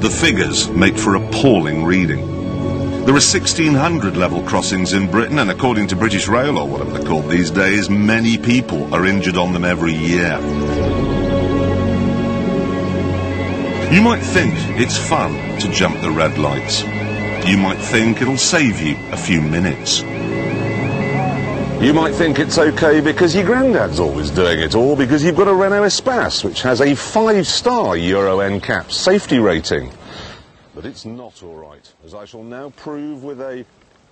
The figures make for appalling reading. There are 1,600 level crossings in Britain, and according to British Rail, or whatever they're called these days, many people are injured on them every year. You might think it's fun to jump the red lights. You might think it'll save you a few minutes. You might think it's okay because your granddad's always doing it, or because you've got a Renault Espace, which has a five-star Euro NCAP safety rating. But it's not all right, as I shall now prove with a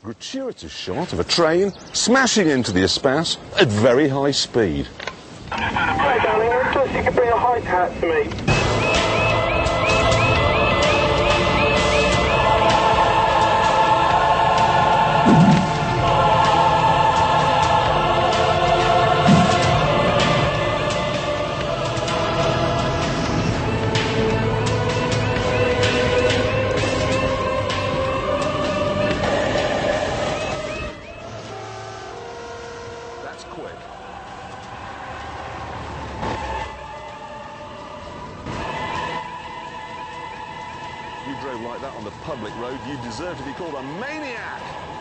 gratuitous shot of a train smashing into the Espace at very high speed. Hi, darling. I you could bring a high hat to me. Quick. You drove like that on the public road, you deserve to be called a maniac!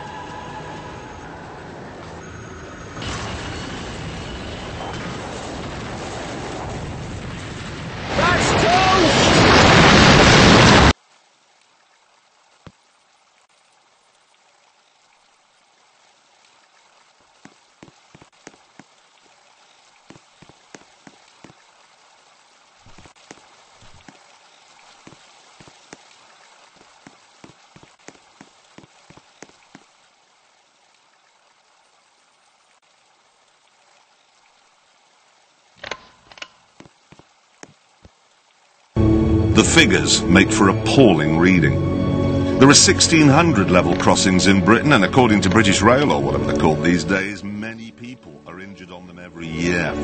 The figures make for appalling reading. There are 1,600 level crossings in Britain, and according to British Rail, or whatever they're called these days, many people are injured on them every year.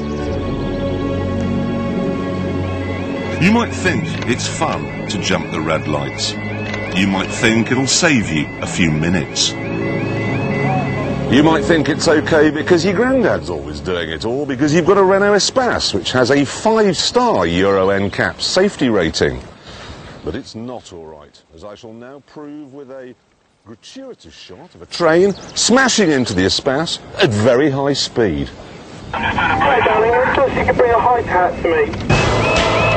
You might think it's fun to jump the red lights. You might think it'll save you a few minutes. You might think it's okay because your granddad's always doing it, or because you've got a Renault Espace, which has a five-star Euro NCAP safety rating. But it's not all right, as I shall now prove with a gratuitous shot of a train smashing into the Espace at very high speed. Hi, darling. I thought you could bring a high hat to me.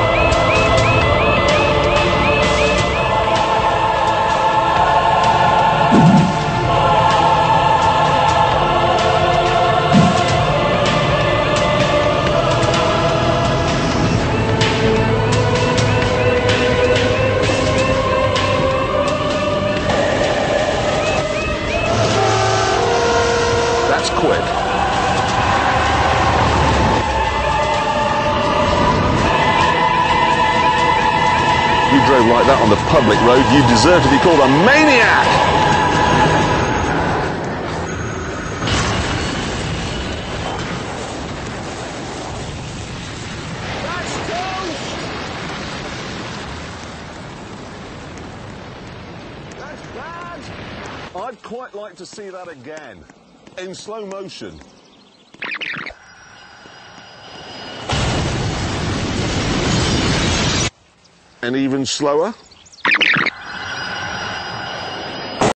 Quick. You drove like that on the public road, you deserve to be called a maniac! I'd quite like to see that again, in slow motion. And even slower.